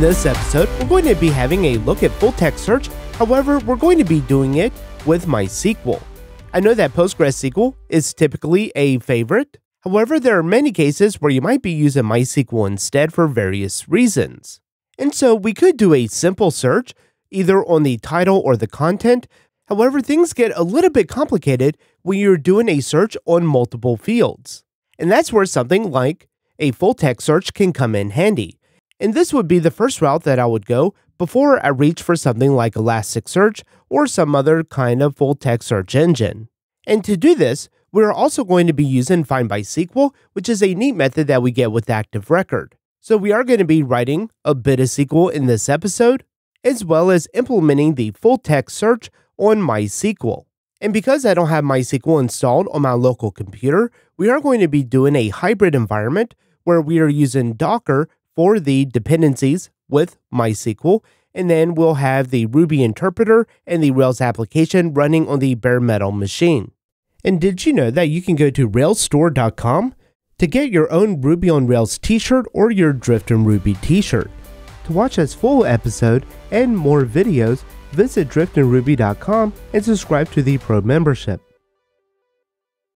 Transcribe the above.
this episode, we're going to be having a look at full text search. However, we're going to be doing it with MySQL. I know that PostgreSQL is typically a favorite. However, there are many cases where you might be using MySQL instead for various reasons. And so we could do a simple search, either on the title or the content. However, things get a little bit complicated when you're doing a search on multiple fields. And that's where something like a full text search can come in handy. And this would be the first route that I would go before I reach for something like Elasticsearch or some other kind of full text search engine. And to do this, we're also going to be using Find by SQL, which is a neat method that we get with Active Record. So we are going to be writing a bit of SQL in this episode, as well as implementing the full text search on MySQL. And because I don't have MySQL installed on my local computer, we are going to be doing a hybrid environment where we are using Docker for the dependencies with MySQL, and then we'll have the Ruby interpreter and the Rails application running on the bare metal machine. And did you know that you can go to railsstore.com to get your own Ruby on Rails t-shirt or your Drifting Ruby t-shirt? To watch this full episode and more videos, visit driftingruby.com and subscribe to the Pro membership.